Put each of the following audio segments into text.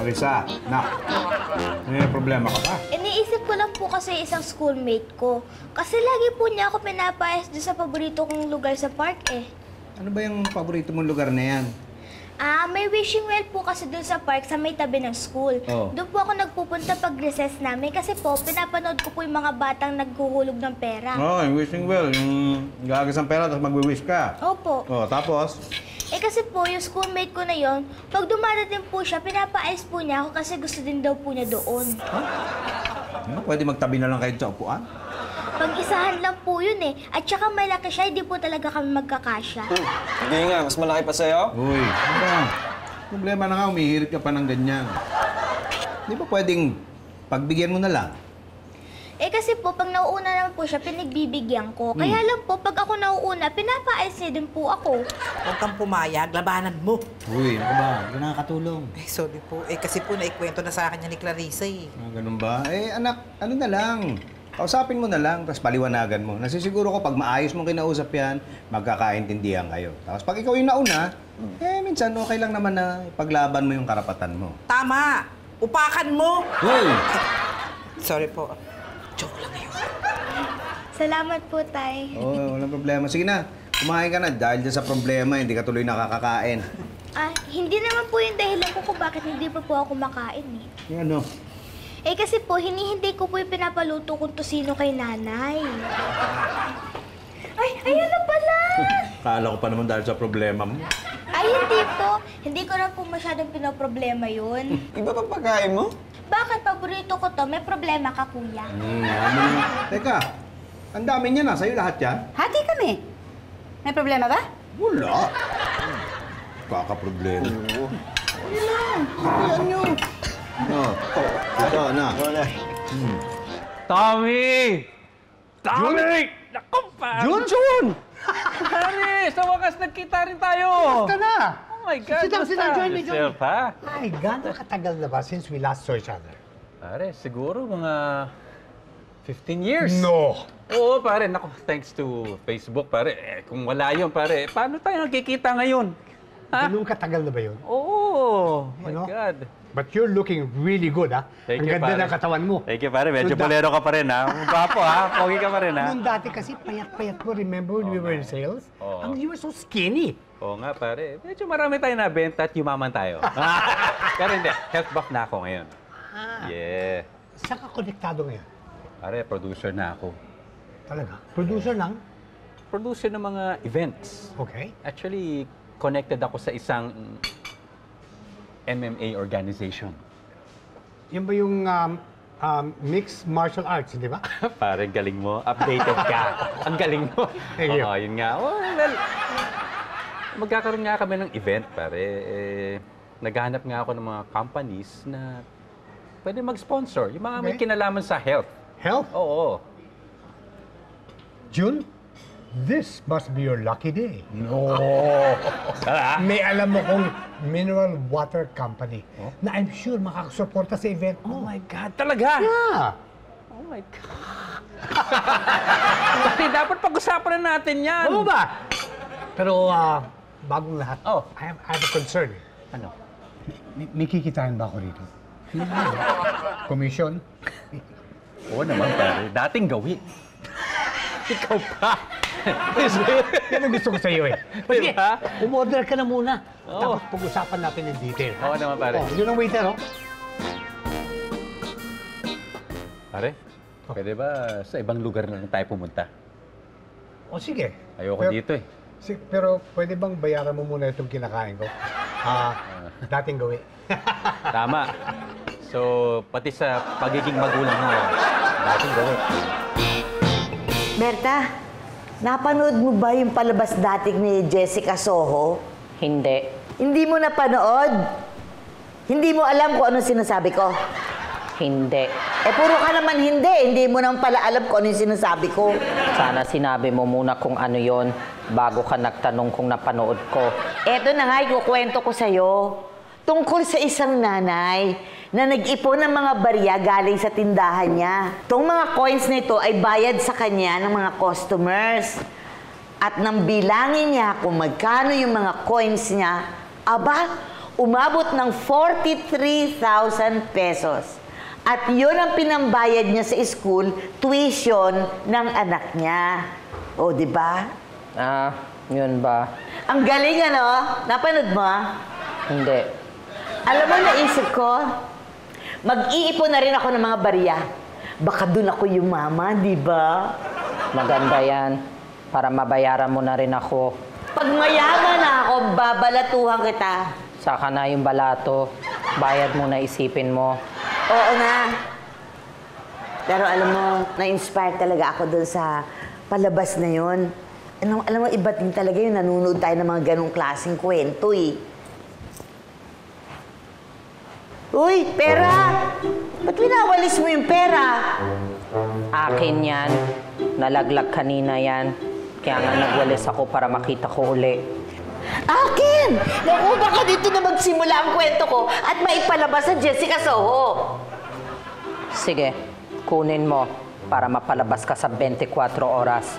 Marisa, nak. May problema ka ba? Iniisip ko lang po kasi isang schoolmate ko. Kasi lagi po niya ako pinapaayos doon sa paborito kong lugar sa park eh. Ano ba yung paborito mong lugar na yan? Ah, may wishing well po kasi doon sa park sa may tabi ng school. Oh. Doon po ako nagpupunta pag recess namin kasi po pinapanood ko po yung mga batang naghuhulog ng pera. Oo, oh, yung wishing well. Yung gagas ang pera, tapos magwi-wish ka. Opo. Oh, tapos? Eh kasi po, yung schoolmate ko na yon, pag dumadating po siya, pinapaayos po niya ako kasi gusto din daw po niya doon. Ano, pwede magtabi na lang kayo sa upuan? Pag-isahan lang po yun eh. At saka malaki siya, hindi po talaga kami magkakasya. Hindi nga, mas malaki pa sa'yo. Uy, ano ba? Problema na nga, umihirit ka pa ng ganyan. Di ba pwedeng pagbigyan mo na lang? Eh kasi po, pag nauuna naman po siya, pinagbibigyan ko. Kaya lang po, pag ako nauuna, pinapaayos niya din po ako. Huwag kang pumayag, labanan mo. Uy, ano ba? Hindi nakakatulong. Eh, sorry po. Eh, kasi po naikwento na sa akin niya ni Clarissa eh. Ah, ganun ba? Eh, anak, ano na lang? Kausapin mo na lang, tapos paliwanagan mo. Nasisiguro ko pag maayos mong kinausap yan, magkakaintindihan kayo. Tapos pag ikaw yung nauna, eh, minsan okay lang naman na ipaglaban mo yung karapatan mo. Tama! Upakan mo! Uy! Sorry po. Joke lang yun. Salamat po, Tay. Oo, oh, walang problema. Sige na, kumain ka na. Dahil dyan sa problema, hindi ka tuloy nakakakain. Ah, hindi naman po yung dahilan ko kung bakit hindi pa po ako makain eh. Yung ano? Eh kasi po, hinihintay ko po yung pinapaluto kong tosino kay nanay. Ay, ayan na pala! Kala ko pa naman dahil sa problema mo. Ay, hindi po. Hindi ko na po masyadong pinoproblema yun. Iba pa pagkain mo? Bakit paborito ko to? May problema ka, kuya. Hmm, ano? Teka, ang dami niya na. Sa'yo lahat yan? Hati kami. May problema ba? Wala. Kakaproblema. Ayun lang. Sabihan niyo. No. Ito, na. Wala. Tommy! Tommy! Naku, pare! Jun! Jun! pare, sa wakas nagkita rin tayo! Basta na! Oh my God, Sit down, sit down, join me, join me. Sir, pa? Ay, gano'ng katagal na ba since we last saw each other? Pare, siguro mga 15 years. No! Oo, pare. Naku, thanks to Facebook, pare. Eh, kung wala yun, pare, paano tayo nagkikita ngayon? Ha? Gano'ng katagal na ba yun? Oo! Oh my Ano? God. But you're looking really good, ha? Thank Ang you, ganda pare. ng katawan mo. Thank you, pare. Medyo da- bolero ka pa rin, ha? Gwapo, ha? Pogi ka pa rin, ha? Nung dati kasi, payat-payat mo. Remember when we were in sales? Oo. Ang you were so skinny. Oo nga, pare. Medyo marami tayo nabenta at yumaman tayo. Pero hindi, health buff na ako ngayon. Ah. Yeah. Saan ka konektado ngayon? Pare, producer na ako. Talaga? Producer lang? Producer ng mga events. Okay. Actually, connected ako sa isang MMA organization. Yan ba yung um, um, mixed martial arts, di ba? Pare, galing mo. Updated ka. Ang galing mo. Thank you. Oo, yun nga. Oh, well, magkakaroon nga kami ng event, pare. Eh, naghahanap nga ako ng mga companies na pwede mag-sponsor. Yung mga may Okay. kinalaman sa health. Health? Oo. June, this must be your lucky day. No. May alam mo kong mineral water company na I'm sure makakasuporta sa event Oh mo. my God, talaga? Yeah. Oh my God. Pare, dapat pag-usapan na natin yan. Oo ba? Pero ah, bagong lahat, Oh. I, have, I have a concern. Ano? May, may kikitain ba ako rito? Commission? Oo naman, pare. Dating gawin. Ikaw pa. Yan ang gusto ko sa iyo eh. Sige, Diba? umorder ka na muna. Oo. Tapos pag-usapan natin in detail. ha? Oo naman, pare. Oh, yun ang waiter, oh. Pare, pwede ba sa ibang lugar na lang tayo pumunta? O sige. Ayoko Pero- dito eh. Si, pero pwede bang bayaran mo muna itong kinakain ko? Ah, dating gawin. Tama. So, pati sa pagiging magulang mo, dating gawin. Berta, napanood mo ba yung palabas dating ni Jessica Soho? Hindi. Hindi mo napanood? Hindi mo alam kung ano sinasabi ko? Hindi. Eh, puro ka naman hindi. Hindi mo naman pala alam kung ano yung sinasabi ko. Sana sinabi mo muna kung ano yon bago ka nagtanong kung napanood ko. Eto na nga, ikukwento ko sa'yo. Tungkol sa isang nanay na nag-ipon ng mga barya galing sa tindahan niya. Itong mga coins nito ay bayad sa kanya ng mga customers. At nang bilangin niya kung magkano yung mga coins niya, aba, umabot ng 43,000 pesos. At yun ang pinambayad niya sa school, tuition ng anak niya. O, di ba? Ah, yun ba? Ang galing ano? Napanood mo? ah? Hindi. Alam mo, naisip ko, mag-iipon na rin ako ng mga barya. Baka doon ako yumaman, di ba? Maganda yan. Para mabayaran mo na rin ako. Pag mayaman na ako, babalatuhan kita. Saka na yung balato. Bayad mo na isipin mo. Oo na. Pero alam mo, na-inspire talaga ako doon sa palabas na yon. Alam, alam mo, iba din talaga yun. Nanonood tayo ng mga ganong klaseng kwento eh. Uy, pera! Ba't winawalis mo yung pera? Akin yan. Nalaglag kanina yan. Kaya nga nagwalis ako para makita ko uli. Akin! Naku, baka dito na magsimula ang kwento ko at maipalabas sa Jessica Soho. Sige, kunin mo para mapalabas ka sa 24 oras.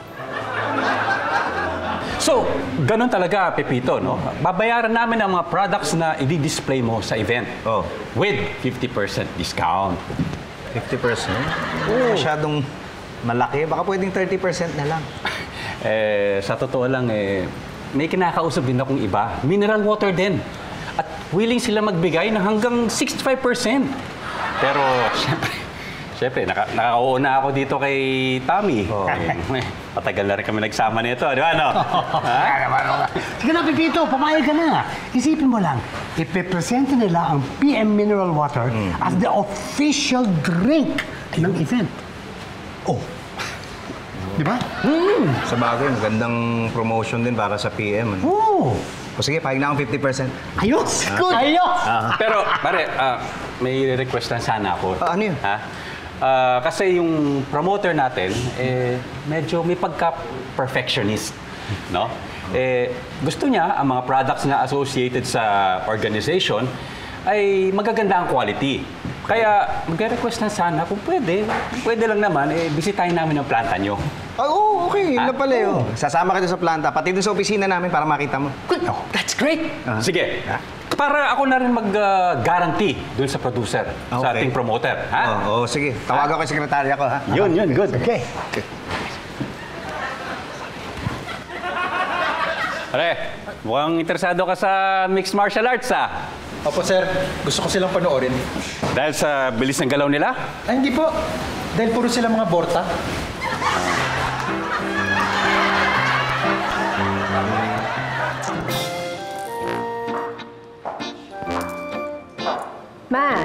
So, ganun talaga, Pepito, no? Babayaran namin ang mga products na i-display mo sa event. Oh. With 50% discount. 50%? Oo. Masyadong malaki. Baka pwedeng 30% na lang. Eh, sa totoo lang, eh, may kinakausap din akong iba. Mineral water din. At willing sila magbigay ng hanggang 65%. Pero, syempre, syempre, naka, nakakauna ako dito kay Tommy. Eh, Patagal na rin kami nagsama nito, di ba, no? ha? Sige na, Pipito, pumayag ka na. Isipin mo lang, ipipresente nila ang PM Mineral Water as the official drink ng event. Oh. Di ba? Sa bagay, magandang promotion din para sa PM. Ano? Oh. O sige, pahig na akong 50%. Ayos! Good! Ayos! Pero, pare, ah, may request lang sana ako. Ah, ano yun? Ha? Ah, kasi yung promoter natin, eh, medyo may pagka-perfectionist, no? Eh, gusto niya ang mga products na associated sa organization ay magaganda ang quality. Kaya magre-request na sana kung pwede, kung pwede lang naman, eh, bisitahin namin ang planta nyo. Ah, oo, okay. Yun Ah? na pala yun. Sasama kita sa planta, pati doon sa opisina namin para makita mo. Good. That's great. Sige. Para ako na rin mag-guarantee dun sa producer, sa Okay. ating promoter. Ha? Oo, oh, sige. Tawagan ko yung sekretarya ko, ha? Yun, yun, good. Okay. Pare, mukhang interesado ka sa mixed martial arts, ah. Opo, sir. Gusto ko silang panoorin. Dahil sa bilis ng galaw nila? Ay, hindi po. Dahil puro sila mga borta. Ma.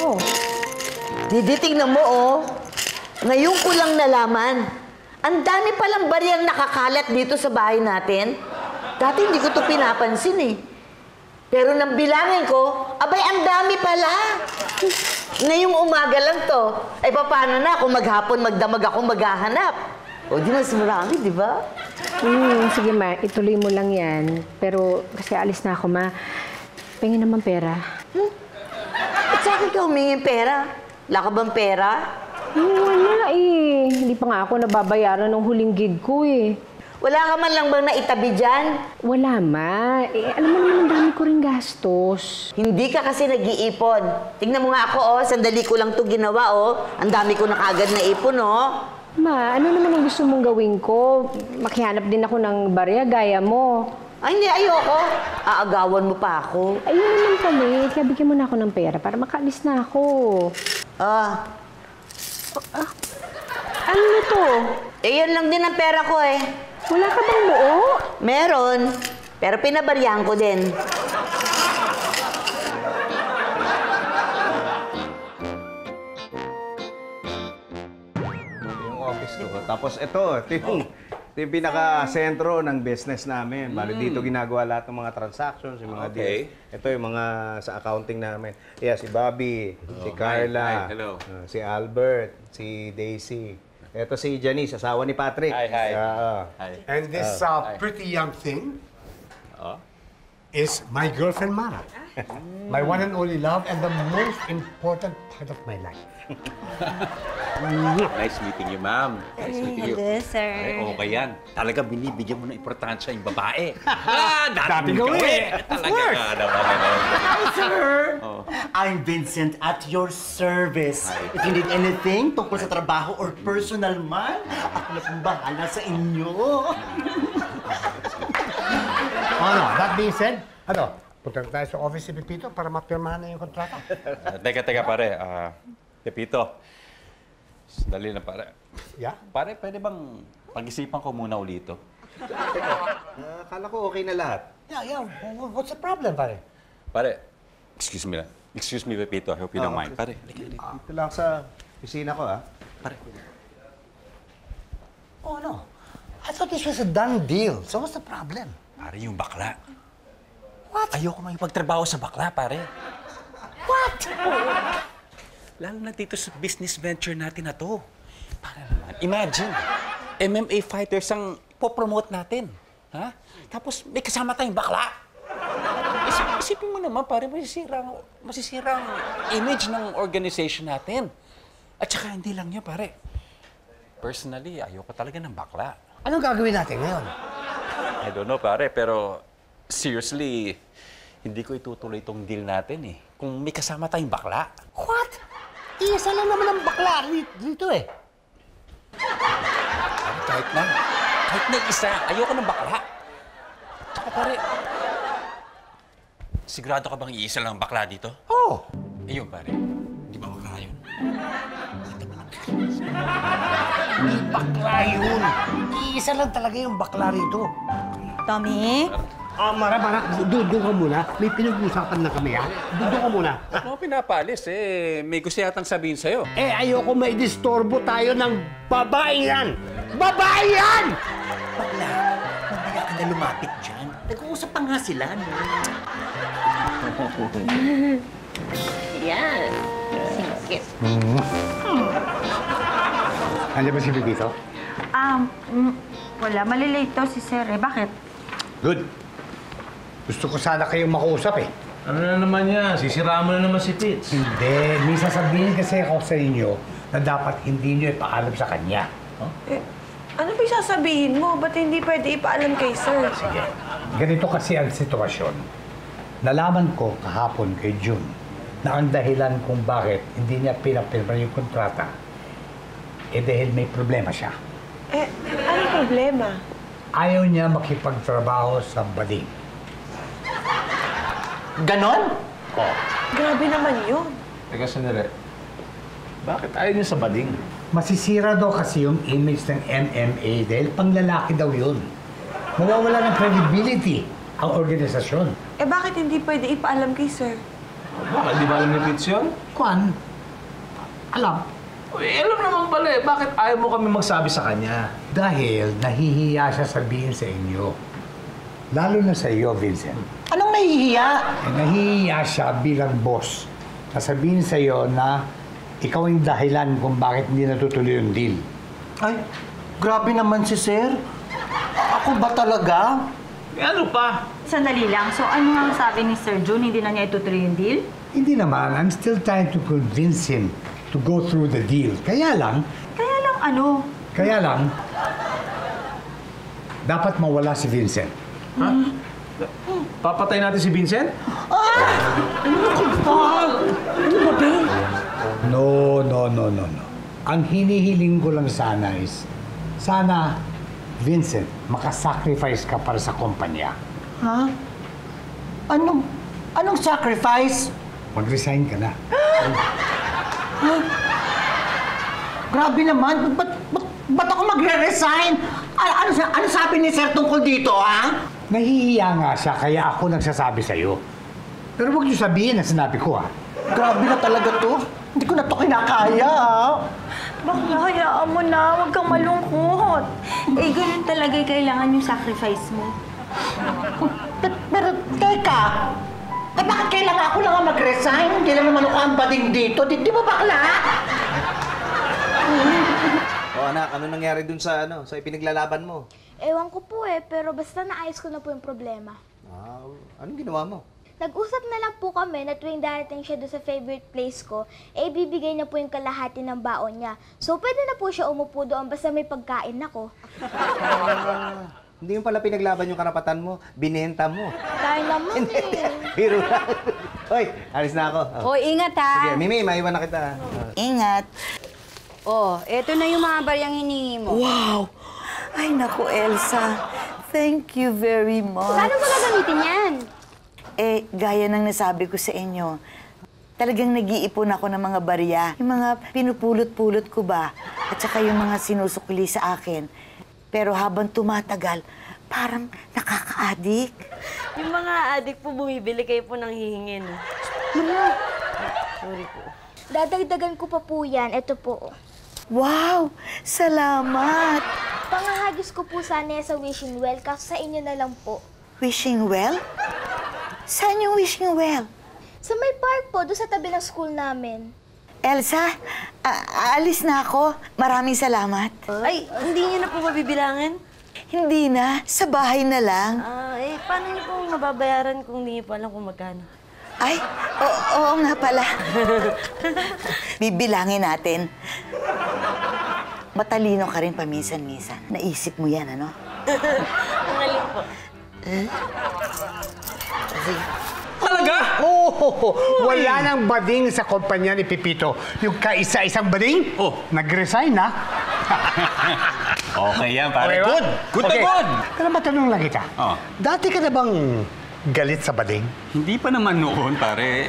Oh, Diditingnan mo, oh. Ngayon ko lang nalaman. Ang dami palang bariyang nakakalat dito sa bahay natin. Dati hindi ko to pinapansin eh. Pero nang bilangin ko, abay, ang dami pala. Ngayong umaga lang to. Ay, paano na kung maghapon magdamag ako maghahanap? O, di mas marami, di ba? hmm, sige ma, ituloy mo lang yan. Pero kasi alis na ako ma. Pingin naman pera. At sa akin ka humingi pera? Wala ka bang pera? Hmm, wala eh. Hindi pa nga ako nababayaran ng huling gig ko eh. Wala ka man lang bang naitabi dyan? Wala ma. Eh, alam mo naman ang dami ko rin gastos. Hindi ka kasi nag-iipon. Tingnan mo nga ako, oh. Sandali ko lang to ginawa, oh. Ang dami ko na kagad na ipon, oh. Ma, ano naman ang gusto mong gawin ko? Makihanap din ako ng barya gaya mo. Ay, hindi, ayoko. Aagawan mo pa ako. Ayun naman pala eh. Kaya bigyan mo na ako ng pera para makaalis na ako. Ah, Ano na to? eh, yun lang din ang pera ko, eh. Wala ka bang buo? Meron. Pero pinabaryahan ko din. Yung office ko. Tapos ito, ito yung, ito yung pinaka-sentro ng business namin. Bali dito ginagawa lahat ng mga transactions, yung mga. Okay. deals. Ito yung mga sa accounting namin. Yeah, si Bobby, si hi. Carla, Hi, hello. uh, si Albert, si Daisy. Ito si Janice, asawa ni Patrick. Hi, hi. Ah, Hi. And this uh, pretty young thing, is my girlfriend Mara. My one and only love and the most important part of my life. Nice meeting you, ma'am. Nice meeting you. Hello, sir. Ay, okay yan. Talaga binibigyan mo ng importansya yung babae. ah, dati gawin. gawin. Talaga ka naman. ano. Hi, sir! I'm Vincent at your service. If you need anything tungkol sa trabaho or personal man, ako na pong bahala sa inyo. Ano, that being said, ano, punta na tayo sa office ni Pepito para mapirmahan na yung kontrata. Ah, teka, teka, pare. Ah, Pepito. Dali na, pare. Yeah? Pare, pwede bang pag-isipan ko muna ulito? Ah, akala ko okay na lahat. Yeah, yeah. Wh- What's the problem, pare? Pare, excuse me lang. Excuse me, Pepito. I hope you don't mind. Pare, Dito lang sa opisina ko, ah. Oh, no. I thought this was a done deal. So what's the problem? Pare yung bakla. What? Ayoko makipagtrabaho sa bakla, pare. What? Lalo na dito sa business venture natin na to. Para naman, imagine, MMA fighters ang popromote natin. Ha? Tapos may kasama tayong bakla. Isip, isipin mo naman, pare, masisira, masisira ang image ng organization natin. At saka hindi lang yun, pare. Personally, ayoko talaga ng bakla. Anong gagawin natin ngayon? I don't know, pare, pero seriously, hindi ko itutuloy itong deal natin eh. Kung may kasama tayong bakla. What? Isa lang naman ang bakla dito eh. Pare, kahit na. Kahit na isa, ayoko ng bakla. Tsaka pare, sigurado ka bang iisa lang ang bakla dito? Oh! Ayun, pare. Di ba bakla yun? Bakla yun! Isa lang talaga yung bakla rito. Tommy? Ah, Mara, Mara, doon ka muna. May pinag-usapan na kami, ha? Doon ka muna. Ano mo pinapalis eh? May gusto yatang sabihin sa'yo. Eh, ayoko may disturbo tayo ng babae yan! Babae yan! Bakla, mamaya ka na lumapit dyan. Nag-uusap pa nga sila, no? Yan. Singkit. Andiyan ba si Pepito? Um, mm, wala. Malilate daw si Sir eh. Bakit? Good. Gusto ko sana kayong makausap eh. Ano na naman yan? Sisiraan mo na naman si Pitts. Hindi, may sasabihin kasi ako sa inyo na dapat hindi nyo ipaalam sa kanya. Eh, ano ba sasabihin mo? Ba't hindi pwede ipaalam kay Sir? Sige. Ganito kasi ang sitwasyon. Nalaman ko kahapon kay June na ang dahilan kung bakit hindi niya pinapirma yung kontrata eh dahil may problema siya. Eh, anong problema? Ayaw niya makipagtrabaho sa bading. Ganon? Grabe naman yun. Teka sandali. Bakit ayaw niyo sa bading? Masisira daw kasi yung image ng MMA dahil panglalaki daw yun. Mawawala ng credibility ang organisasyon. Eh, bakit hindi pwede ipaalam kay Sir? Bakit di ba alam ni Pitts yun? Kwan, alam, Eh, alam naman pala eh. Bakit ayaw mo kami magsabi sa kanya? dahil nahihiya siya sabihin sa inyo. Lalo na sa iyo, Vincent. Anong nahihiya? Eh, nahihiya siya bilang boss. Nasabihin sa iyo na ikaw ang dahilan kung bakit hindi natutuloy yung deal. Ay, grabe naman si Sir. Ako ba talaga? Eh, ano pa? Sandali lang. So, ano nga ang sabi ni Sir June? Hindi na niya itutuloy yung deal? Hindi naman, I'm still trying to convince him to go through the deal. Kaya lang, Kaya lang ano? kaya lang, dapat mawala si Vincent. Papatay natin si Vincent? No, no, no, no, no. Ang hinihiling ko lang sana is, sana, Vincent, makasacrifice ka para sa kumpanya. Ha? Anong, anong sacrifice? Mag-resign ka na. Grabe naman. Ba't, ba't, ba't ako magre-resign? Ano, ano, sa- ano sabi ni Sir tungkol dito, ha? Nahihiya nga siya, kaya ako nagsasabi sa'yo. Pero huwag niyo sabihin na sinabi ko, ah. Grabe na talaga to. Hindi ko na to kinakaya, ha? Bakla, hayaan mo na. Huwag kang malungkot. Eh, ganun talaga kailangan yung sacrifice mo. Pero, pero teka, eh bakit kailangan ako lang mag-resign? Hindi lang naman ako ang bading dito. Di, di ba bakla? O anak, ano nangyari dun sa ano, sa ipinaglalaban mo? Ewan ko po eh, pero basta naayos ko na po yung problema. Ah, anong ginawa mo? Nag-usap na lang po kami na tuwing darating siya doon sa favorite place ko, eh bibigay niya po yung kalahati ng baon niya. So pwede na po siya umupo doon basta may pagkain ako. Hindi mo pala pinaglaban yung karapatan mo. Binenta mo. Dahil naman eh. Biro lang. Hoy, alis na ako. Oh. O, ingat ha. Sige, Mimi, maiwan na kita. Ingat. Oh, eto na yung mga baryang hiningi mo. Wow! Ay, naku, Elsa. Thank you very much. Paano mo gagamitin yan? Eh, gaya ng nasabi ko sa inyo, talagang nag-iipon ako ng mga barya. Yung mga pinupulot-pulot ko ba, at saka yung mga sinusukli sa akin. Pero habang tumatagal, parang nakaka-addict. Yung mga adik po bumibili kayo po ng hihingin. Sorry po. Dadagdagan ko pa po yan. Ito po. Wow! Salamat! Pangahagis ko po sana sa wishing well, kaso sa inyo na lang po. Wishing well? Saan yung wishing well? Sa may park po, doon sa tabi ng school namin. Elsa, aalis na ako. Maraming salamat. Ay, hindi niyo na po mabibilangan? Hindi na. Sa bahay na lang. Ah, eh, paano niyo po mababayaran kung hindi niyo po alam kung magkano? Ay, oo, oo nga pala. Bibilangin natin. Matalino ka rin paminsan-minsan. Naisip mo yan, ano? Ang po. Talaga? Oo! Wala nang bading sa kumpanya ni Pipito. Yung kaisa-isang bading, oh. nag-resign na. Okay yan, pare. Okay? Good! Good na Okay. good! Pero matanong lang kita. Oh. Dati ka na bang galit sa bading? Hindi pa naman noon, pare.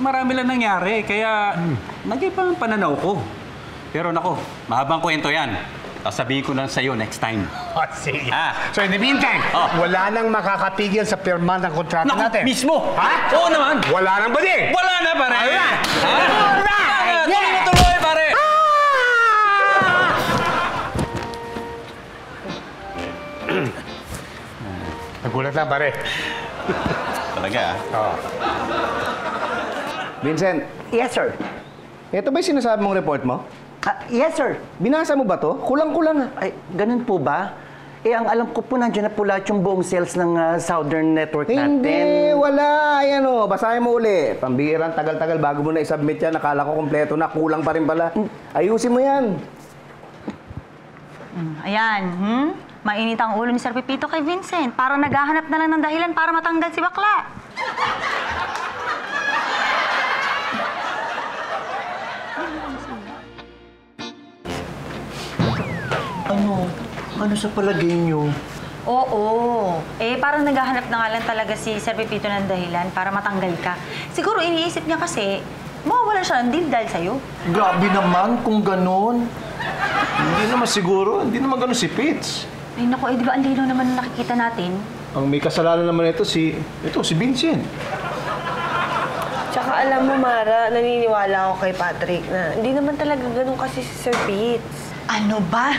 Marami lang nangyari, kaya nag-iba ang pananaw ko. Pero nako, mahabang kwento yan. Tapos sabihin ko lang sa'yo next time. Oh, sige. Ah. So in the meantime, Oh. wala nang makakapigil sa pirma ng kontrata Naku, natin. mismo! Ha? Oo naman! Wala nang bading! Wala na, pare! Alright! Ha? Alright! Tuloy na tuloy, pare! Nagulat lang, pare. Talaga, ah. Oh. Vincent, Yes, sir. ito ba yung sinasabi mong report mo? Ah, yes, sir. Binasa mo ba to? Kulang-kulang. Ay, ganun po ba? Eh, ang alam ko po, nandiyan na po lahat yung buong sales ng ah, Southern Network natin. Hindi, wala. Ayan o, basahin mo uli. Pambihirang tagal-tagal bago mo na isubmit yan. Nakala ko kompleto na, kulang pa rin pala. Ayusin mo yan. Ayan, hmm? Mainit ang ulo ni Sir Pipito kay Vincent. Parang naghahanap na lang ng dahilan para matanggal si Bakla. Ano? Ano sa palagay niyo? Oo. Eh, parang naghahanap na nga lang talaga si Sir Pipito ng dahilan para matanggal ka. Siguro iniisip niya kasi, mawawalan siya ng deal dahil sa'yo. Grabe naman kung ganun. Hindi naman siguro. Hindi naman ganun si Pitts. Ay, naku, eh, di ba ang lino naman na nakikita natin? Ang may kasalanan naman ito si... Ito, si Vincent. Tsaka alam mo, Mara, naniniwala ako kay Patrick na hindi naman talaga ganun kasi si Sir Pitts. Ano ba?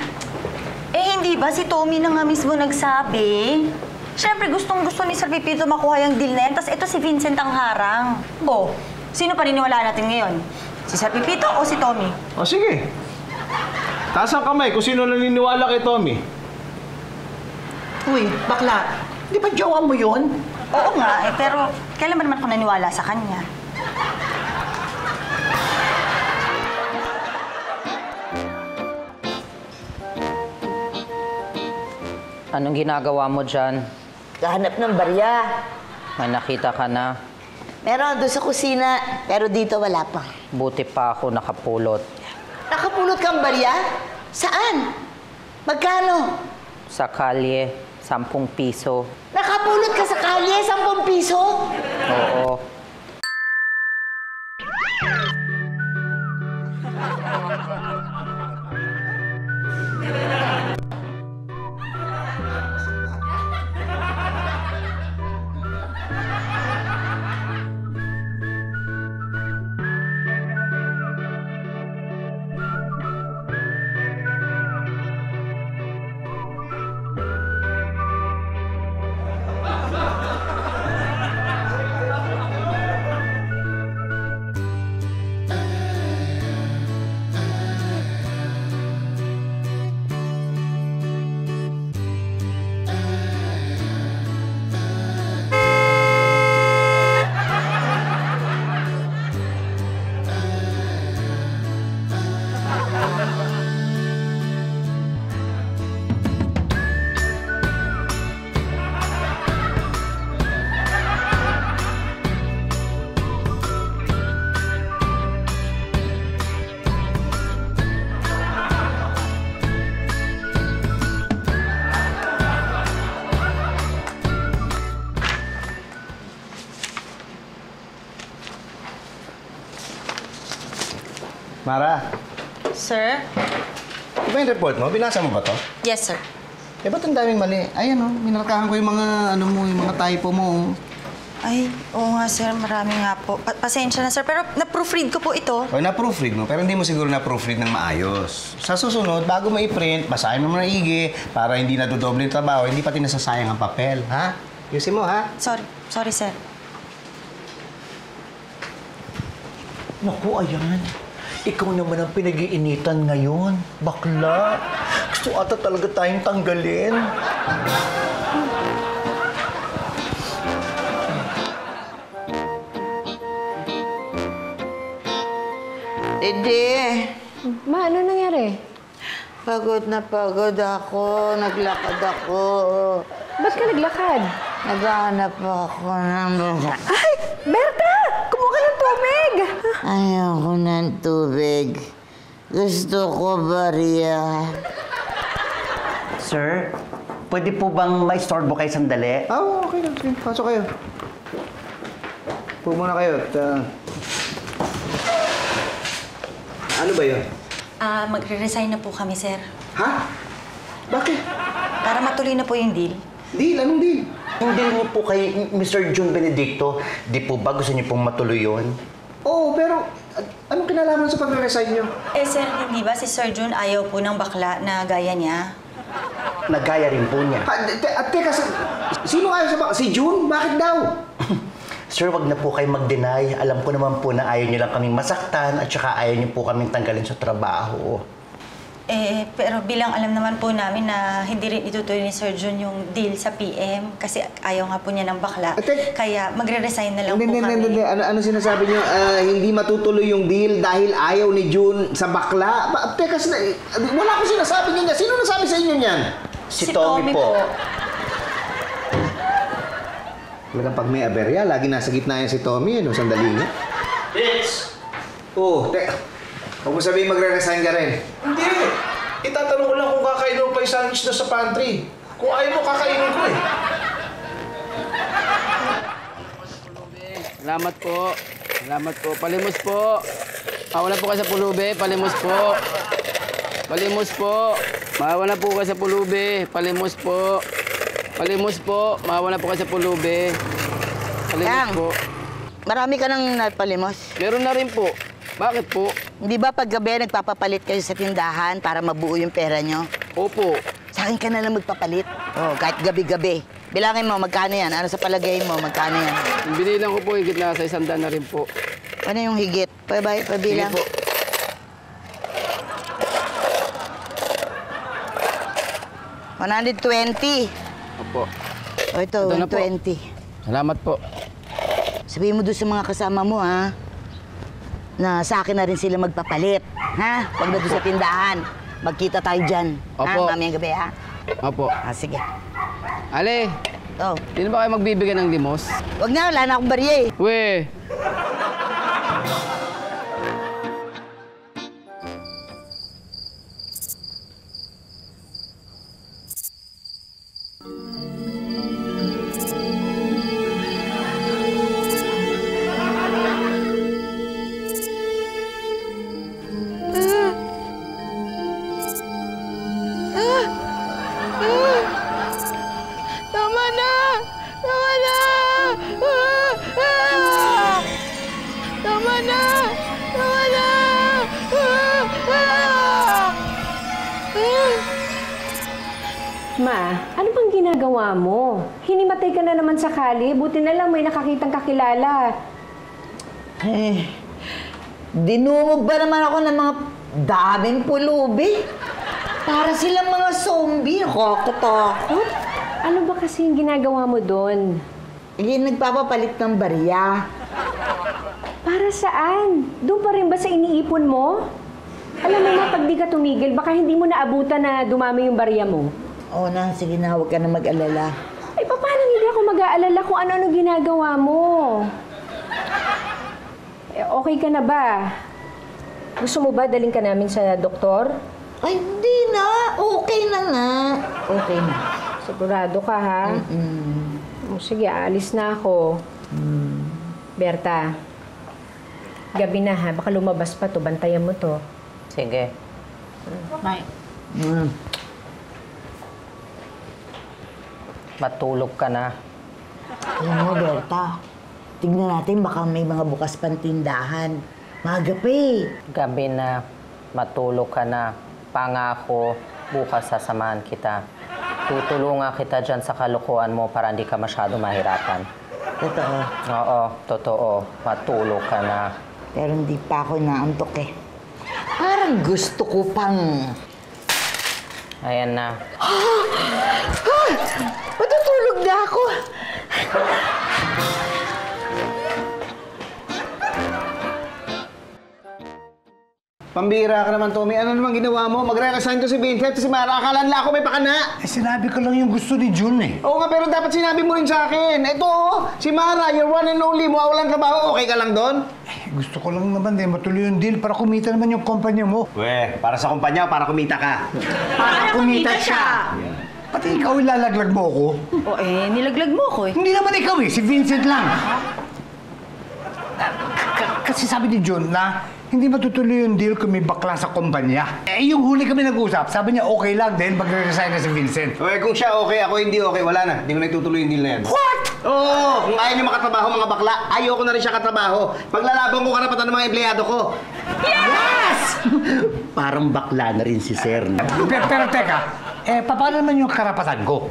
Eh, hindi ba si Tommy na nga mismo nagsabi? Siyempre, gustong-gusto ni Sir Pipito makuha yung deal na yan, tapos ito si Vincent ang harang. O, sino paniniwala natin ngayon? Si Sir Pipito o si Tommy? O sige. Taas ang kamay kung sino naniniwala kay Tommy. Uy, bakla, di ba jowa mo yun? Oo nga, eh, pero kailan ba naman ako naniwala sa kanya? Anong ginagawa mo dyan? Kahanap ng barya. May nakita ka na. Meron doon sa kusina, pero dito wala pa. Buti pa ako nakapulot. Nakapulot kang barya? Saan? Magkano? Sa kalye, 10 piso. Nakapulot ka sa kalye, 10 piso? Oo. Yung report mo? Binasa mo ba to? Yes, sir. Eh, ba't ang daming mali? Ayan, oh, minarkahan ko yung mga, ano mo, yung mga typo mo. oh. Ay, oo nga, sir. Marami nga po. Pa- pasensya na, sir. Pero na-proofread ko po ito. O, na-proofread mo, pero hindi mo siguro na-proofread ng maayos. Sa susunod, bago mo i-print, basahin mo maigi para hindi nadodoble yung trabaho, hindi pati nasasayang ang papel, ha? Yusin mo, ha? Sorry. Sorry, sir. Naku, ayan. Ikaw naman ang pinag-iinitan ngayon. Bakla. Gusto ata talaga tayong tanggalin. Dede, Ma, ano nangyari? pagod na pagod ako. Naglakad ako. Ba't ka naglakad? Naghahanap ako ng... Ay! Berta! Kumuha ka ng tubig! Ayoko ng tubig. Gusto ko bariya. Sir, pwede po bang may storbo kayo sandali? Ah, okay lang. Sige, pasok kayo. Upo muna kayo at... ah, Ano ba yun? Ah, magre-resign na po kami, sir. Ha? Bakit? Para matuloy na po yung deal. Deal? Anong deal? Hindi mo po kay Mr. June Benedicto. Di po ba gusto niyo pong matuloy yun? Oo, pero ah, anong kinalaman sa pagre-resign nyo? Eh, sir, hindi ba si Sir Jun ayaw po ng bakla na gaya niya? Nagaya rin po niya. Ha, te, at teka, si- sino ayaw sa bak- Si June? Bakit daw? Sir, wag na po kayo mag-deny. Alam ko naman po na ayaw niyo lang kaming masaktan at saka ayaw niyo po kaming tanggalin sa trabaho. Eh, pero bilang alam naman po namin na hindi rin itutuloy ni Sir Jun yung deal sa PM kasi ayaw nga po niya ng bakla. Kaya magre-resign na lang Hindi, po hindi, kami. hindi, hindi. Ano, ano sinasabi nyo? Ah, hindi matutuloy yung deal dahil ayaw ni June sa bakla? Ba, teka, sina- wala akong sinasabi niya. Sino nasabi sa inyo niyan? Si Si Tommy Tommy po. po. Talagang pag may aberya, lagi nasa gitna yan si Tommy, ano, sandali nga. Bitch! Oh, te, huwag mo sabihin magre-resign ka rin. Hindi! Itatanong ko lang kung kakainin mo pa yung sandwich doon sa pantry. Kung ayaw mo, kakainin ko eh. Salamat po. Salamat po. Palimos po. Mawala po kayo sa pulube. Palimos po. Palimos po. Mawala po kayo sa pulube. Palimos po. Palimos po. Mawala po kayo sa pulube. Palimos Yang. po. Marami ka nang napalimos. Meron na rin po. Bakit po? Di ba pag gabi nagpapapalit kayo sa tindahan para mabuo yung pera nyo? Opo. Sa akin ka na lang magpapalit. Oh, kahit gabi-gabi. Bilangin mo, magkano yan? Ano sa palagay mo, magkano yan? Binilang ko po, higit na sa isang daan na rin po. Ano yung higit? Pabay, pabilang. Sige po. $120. Opo. O ito, Ito na po. 120. Salamat po. Sabihin mo doon sa mga kasama mo, ha? Na sa akin na rin sila magpapalit. Ha? Pag na doon sa tindahan. Magkita tayo dyan. Opo. Ha? Mamayang gabi, ha? Opo. Ah, sige. Ale, Oh. di na ba kayo magbibigay ng limos? Wag na, wala na akong barya eh. We, naman sa kali. Buti na lang may nakakitang kakilala. Eh, dinumog ba naman ako ng mga daming pulubi? Para silang mga zombie. Nakakatakot. Ano ba kasi yung ginagawa mo doon? Hindi nagpapapalit ng barya. Para saan? Doon pa rin ba sa iniipon mo? Alam mo na, pag di ka tumigil, baka hindi mo naabutan na dumami yung barya mo. Oo na, sige na, huwag ka na mag-alala. Mag-aalala kung ano-ano ginagawa mo? Eh, okay ka na ba? Gusto mo ba daling ka namin sa doktor? Ay, hindi na. Okay na nga. Okay na. Sigurado ka, ha? O, sige, aalis na ako. Berta, Gabi na ha, baka lumabas pa to. Bantayan mo to. Sige. Nay. Matulog ka na. Alam mo, Berta, tignan natin baka may mga bukas pang tindahan. Maaga pa eh. Gabi na. Matulog ka na. Pangako, bukas sasamahan kita. Tutulungan kita dyan sa kalukuhan mo para hindi ka masyado mahirapan. Totoo. Oo, totoo. Matulog ka na. Pero hindi pa ako naantok eh. Parang gusto ko pang... Ayan na. Matutulog na ako. Pambira ka naman, Tommy. Ano naman ginawa mo? Magre-resign ko si Vincent, si Mara. Akala nila ako may pakana. Eh, sinabi ko lang yung gusto ni June eh. Oo nga, pero dapat sinabi mo rin sa akin. Ito, oh, si Mara, your one and only, mawawalan trabaho. Okay ka lang doon? Eh, gusto ko lang naman din matuloy yung deal para kumita naman yung kumpanya mo. Weh, para sa kumpanya o para kumita ka? Para kumita siya! Pati ikaw ilalaglag mo ako. O eh, nilaglag mo ko eh. Hindi naman ikaw eh, si Vincent lang. K- kasi sabi ni June na hindi matutuloy yung deal kung may bakla sa kumpanya. Eh, yung huli kami nag-usap, sabi niya okay lang din magre-resign na si Vincent. Weh, kung siya okay, ako hindi okay, wala na. Hindi ko na itutuloy yung deal na yan. What? Oo, kung ayaw niyo makatrabaho mga bakla, ayoko na rin siya katrabaho. Paglalaban ko karapatan ng mga empleyado ko. Yes! Parang bakla na rin si Sir. Pero, pero teka, eh, paano naman yung karapatan ko?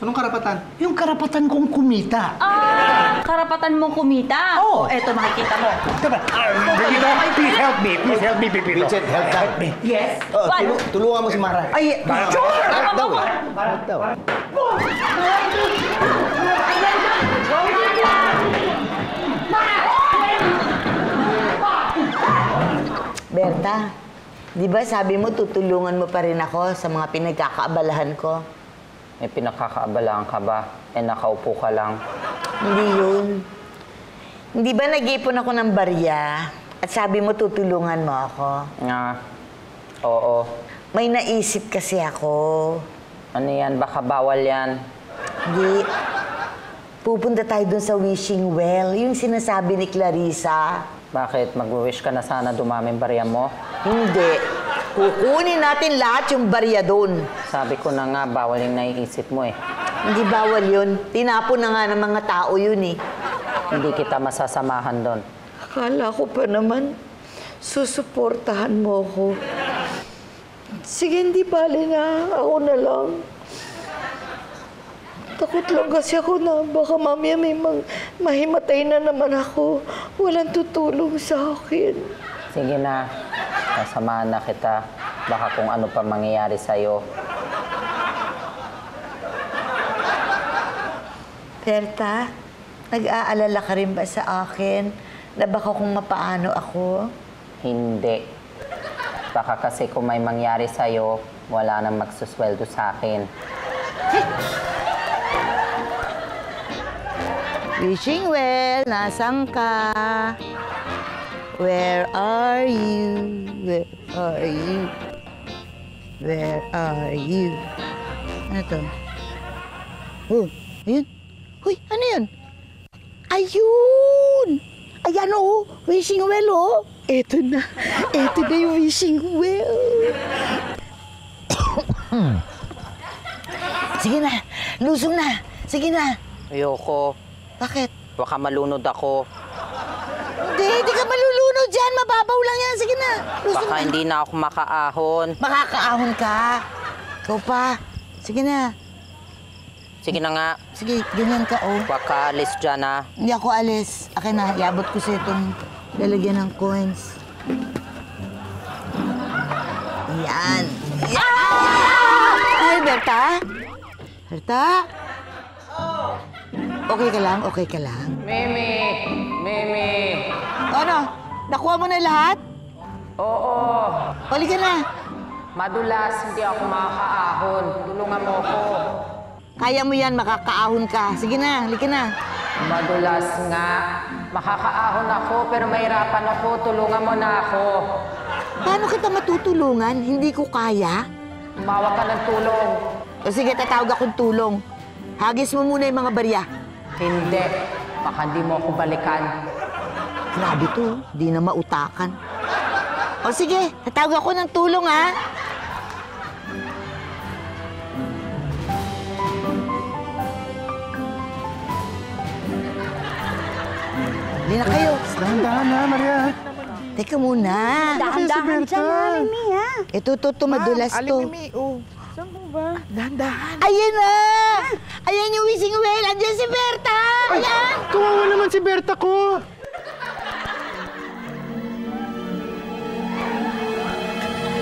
Anong karapatan? Yung karapatan kong kumita. Ah, karapatan mong kumita. Oo. O, eto makikita mo. Diba? Ah, Pepito, please help me. Please help me, Pepito. Vincent, help ka. Yes. Oh, What? tulu- tulungan mo si Mara. Ay, Sure! Help daw eh. Help daw. Berta, di ba sabi mo tutulungan mo pa rin ako sa mga pinagkakaabalahan ko? May pinakakaabalahan ka ba? Eh, nakaupo ka lang. Hindi yun. Hindi ba nag-ipon ako ng barya at sabi mo tutulungan mo ako? Nga. Oo. May naisip kasi ako. Ano yan? Baka bawal yan. Hindi. Pupunta tayo dun sa wishing well, yung sinasabi ni Clarissa. Bakit? Mag-wish ka na sana dumaming barya mo? Hindi. Kukunin natin lahat yung barya doon. Sabi ko na nga, bawal yung naiisip mo eh. Hindi bawal yun. Tinapon na nga ng mga tao yun eh. Hindi kita masasamahan doon. Akala ko pa naman, susuportahan mo ako. Sige, hindi bali na. Ako na lang. Takot lang kasi ako na baka mamaya may mang, mahimatay na naman ako. Walang tutulong sa akin. Sige na. Sasamahan na kita. Baka kung ano pa mangyayari sa'yo. Perta, nag-aalala ka rin ba sa akin na baka kung mapaano ako? Hindi. Baka kasi kung may mangyari sa'yo, wala nang magsusweldo sa akin. Wishing well, nasan ka? Where are you? Where are you? Where are you? Ano to? Oh, ayun. Uy, ano yun? Ayun! Ayan oh, wishing well oh. Eto na. Eto na yung wishing well. Sige na, lusong na. Sige na. Ayoko. Bakit? Baka malunod ako. Hindi, hindi ka malulunod dyan. Mababaw lang yan. Sige na. Lusong Baka na. hindi na ako makaahon. Makakaahon ka. Ikaw pa. Sige na. Sige na nga. Sige, ganyan ka, oh. Huwag ka alis dyan, ha? Hindi ako alis. Akin na, iabot ko sa itong lalagyan ng coins. Yan. Yan! Ay, Berta? Berta? Okay ka lang? Okay ka lang? Mimi! Mimi! Nakuha mo na lahat? Oo. Huli ka na. Madulas, hindi ako makakaahon. Tulungan mo ako. Kaya mo yan, makakaahon ka. Sige na, halika na. Madulas nga. Makakaahon ako, pero mahirapan ako. Tulungan mo na ako. Paano kita matutulungan? Hindi ko kaya. Umawag ka ng tulong. O sige, tatawag akong tulong. Hagis mo muna yung mga barya. Hindi. Baka hindi mo ako balikan. Grabe to, di na mautakan. O sige, tatawag ako ng tulong ha. Hindi na kayo. Dahan-dahan na, Maria. Teka muna. Dahan-dahan dyan, Mami Mia. Ito, to, to, madulas to. oh. Saan po ba? Dahan-dahan. Ayan na! Ayan yung wishing well! Andiyan si Berta! Ayan! Kawawa naman si Berta ko.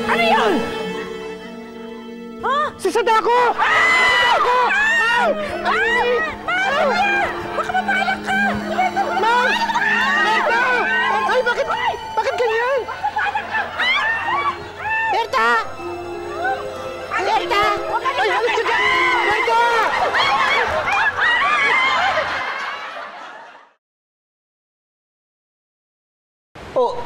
Ano yan? Ha? Si Sadako! Sadako! Ay! Ay! Baka mapalak ka! Ma'am! Berta! Ay, bakit? Bakit ganyan? Berta! Berta!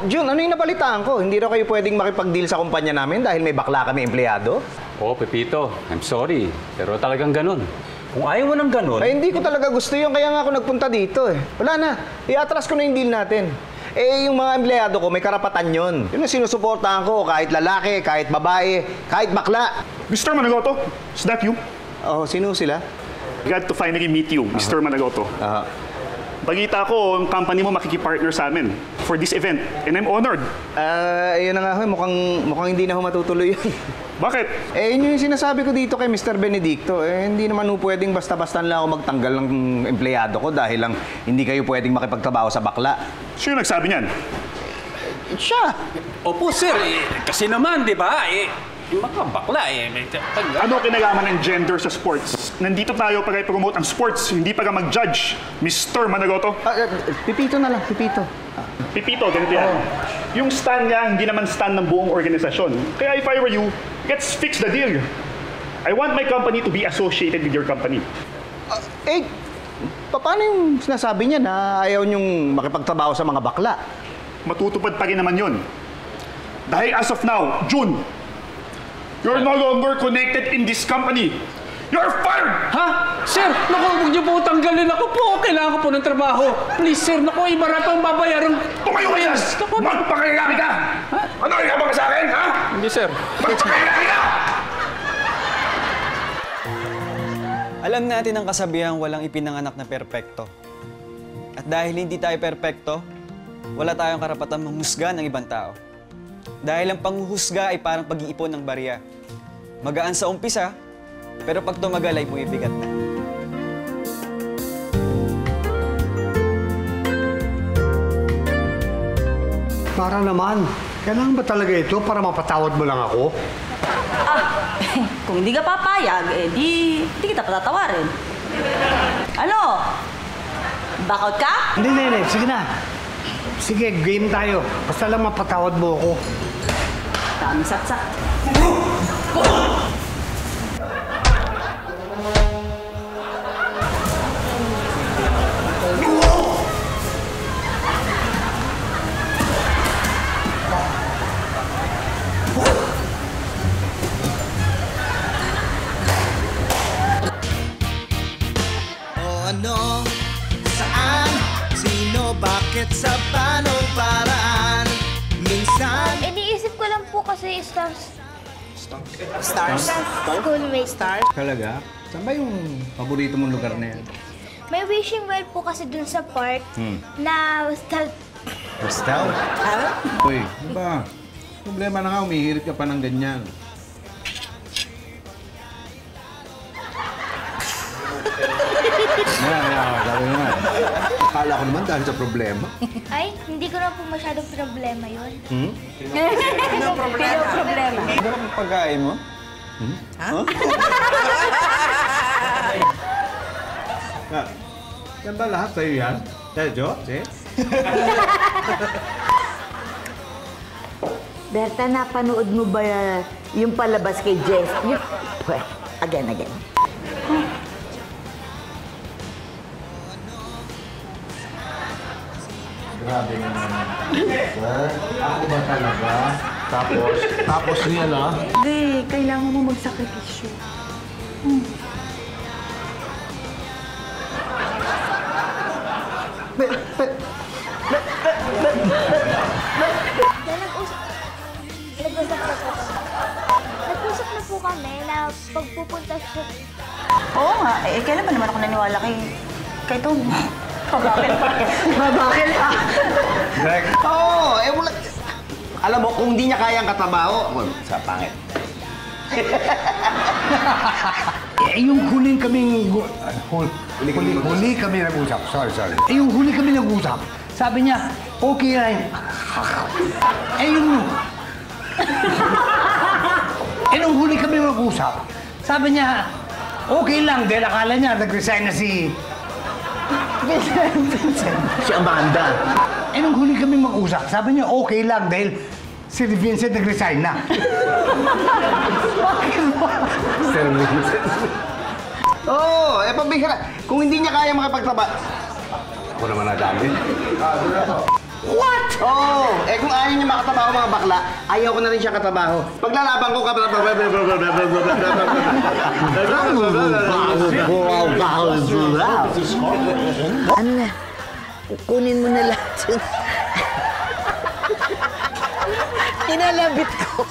Oh, Jun, ano yung nabalitaan ko? Hindi raw kayo pwedeng makipag-deal sa kumpanya namin dahil may bakla kami empleyado? Oh, Pepito, I'm sorry. Pero talagang ganun. Kung ayaw mo ng ganun... Ay, hindi ko talaga gusto yun. Kaya nga ako nagpunta dito eh. Wala na. I-atras ko na yung deal natin. Eh, yung mga empleyado ko, may karapatan yun. Yun ang sinusuportahan ko, kahit lalaki, kahit babae, kahit bakla. Mr. Managoto, is that you? Oh, sino sila? Glad to finally meet you, Mr. Managoto. Ah. Balita ko, ang company mo makikipartner sa amin for this event. And I'm honored. Ah, yun na nga ho, mukhang, mukhang hindi na ho matutuloy yun. Bakit? Eh, yun yung sinasabi ko dito kay Mr. Benedicto. Eh, hindi naman ho pwedeng basta-basta lang ako magtanggal ng empleyado ko dahil lang hindi kayo pwedeng makipagtrabaho sa bakla. Sino nagsabi niyan? Siya! Opo, sir. Eh, kasi naman, di ba? Eh, yung mga bakla, eh. May, pag, Ano kinalaman ng gender sa sports? Nandito tayo para i-promote ang sports, hindi para mag-judge, Mr. Managoto. Ah, pipito na lang, pipito. Pipito, ganito yan. Yung stand niya, hindi naman stand ng buong organisasyon. Kaya if I were you, let's fix the deal. I want my company to be associated with your company. Eh, pa- paano yung sinasabi niya na ayaw niyong makipagtrabaho sa mga bakla? Matutupad pa rin naman yun. Dahil as of now, June, you're no longer connected in this company. You're fired! Ha? Sir, naku, huwag niyo po tanggalin ako po. Kailangan ko po ng trabaho. Please, sir, naku, iba na pang babayaran. Tumayo ka yan! Magpakailangan ka! Ano ikaw ba sa akin, ha? Hindi, sir. Magpakailangan ka! Alam natin ang kasabihang walang ipinanganak na perpekto. At dahil hindi tayo perpekto, wala tayong karapatan manghusga ng ibang tao. Dahil ang panghuhusga ay parang pag-iipon ng barya. Magaan sa umpisa, pero pag tumagal ay bumibigat na. Para naman, kailangan ba talaga ito para mapatawad mo lang ako? Ah, kung di ka papayag, eh di, di kita patatawarin. Ano? Bakot ka? Hindi, hindi, hindi. Sige na. Sige, game tayo. Basta lang mapatawad mo ako. Dami saksak. O po kasi stars. Stars? Schoolmate. Stars? Talaga? Saan ba yung paborito mong lugar na yan? May wishing well po kasi dun sa park Hmm. na stal... Pastel? Uy, ano ba? Problema na nga, umihirit ka pa ng ganyan. Sabi mo nga. Akala ko naman dahil sa problema. Ay, hindi ko na po masyadong problema yun. Hmm? Ano problema? problema. Sarap ang pagkain mo. Ha? Ah, yan ba lahat sa'yo yan? Sergio? Eh? Berta, napanood mo ba yung palabas kay Jess? Again, again. Grabe naman. Sir, ako ba talaga? Tapos, tapos niya na? Hindi, kailangan mo magsakripisyo. Be, be, be, be, Kaya nag-usap, nag-usap na po kami. Nag-usap na po kami na pagpupunta siya. Oo nga. Eh, kailan ba naman ako naniwala kay... kay Tom? Babakil pa. Babakil pa. Greg. Oo, oh, eh wala. Alam mo, kung di niya kayang katrabaho, well, sa pangit. Eh, yung huling kaming... Hul, huli, huli, kami nag-usap. Sorry, sorry. Eh, yung huli kami nag-usap, sabi niya, okay lang. Eh, yung... eh, nung huli kami mag-usap, sabi niya, okay lang, dahil akala niya, nag-resign na si... Si Amanda. Eh, nung huli kami mag-usap, sabi niya, okay lang, dahil si Vincent nag-resign na. Sir Vincent. Oo, oh, eh pabihira. Kung hindi niya kaya makipagtrabaho... Ako naman nadami. What? Oo, oh, eh kung ayaw niya makatrabaho mga bakla, ayaw ko na rin siya katrabaho. Paglalaban ko ka... Ano na? Kunin mo na lahat yun. Inalabit ko.